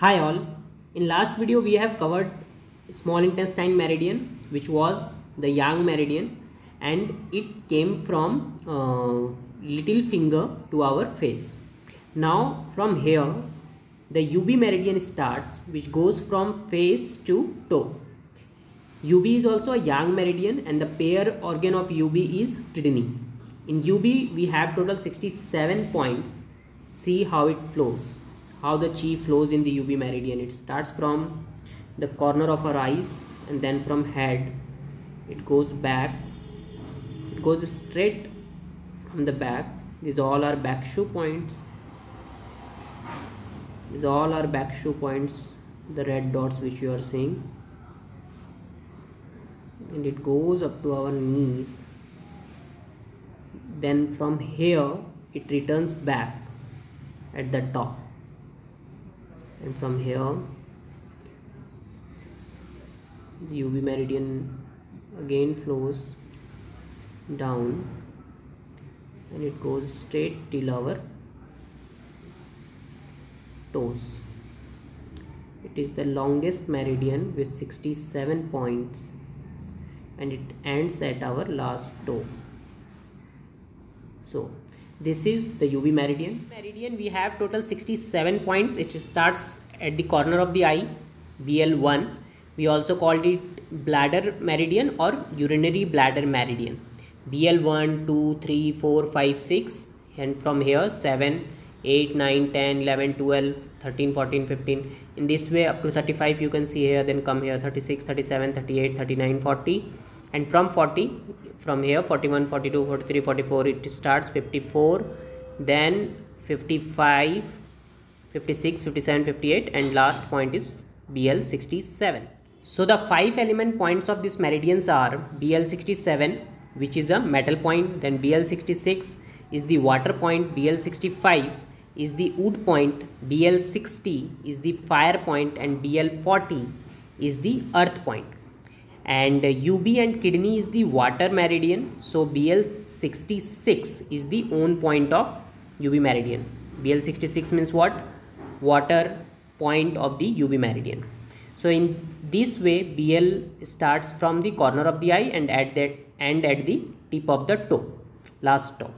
Hi all. In last video we have covered small intestine meridian which was the yang meridian and it came from uh, little finger to our face. Now from here the UB meridian starts which goes from face to toe. UB is also a yang meridian and the pair organ of UB is kidney. In UB we have total 67 points. See how it flows how the chi flows in the UB meridian. It starts from the corner of our eyes and then from head. It goes back. It goes straight from the back. These all are back shu points. These all are back shu points the red dots which you are seeing. And it goes up to our knees. Then from here it returns back at the top and from here the UB meridian again flows down and it goes straight till our toes. It is the longest meridian with 67 points and it ends at our last toe. So this is the UB meridian. Meridian we have total 67 points. It starts at the corner of the eye BL1 we also called it bladder meridian or urinary bladder meridian. BL1 2 3 4 5 6 and from here 7 8 9 10 11 12 13 14 15 in this way up to 35 you can see here. Then come here 36 37 38 39 40 and from 40 from here 41 42 43 44 it starts 54 then 55 56 57 58 and last point is bl 67 so the five element points of these meridians are bl 67 which is a metal point then bl 66 is the water point bl 65 is the wood point bl 60 is the fire point and bl 40 is the earth point and UB and kidney is the water meridian. So BL66 is the own point of UB meridian. BL66 means what? Water point of the UB meridian. So in this way BL starts from the corner of the eye and at that end at the tip of the toe. Last toe.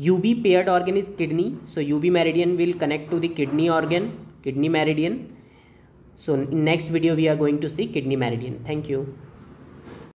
UB paired organ is kidney. So UB meridian will connect to the kidney organ kidney meridian so in next video we are going to see kidney meridian. Thank you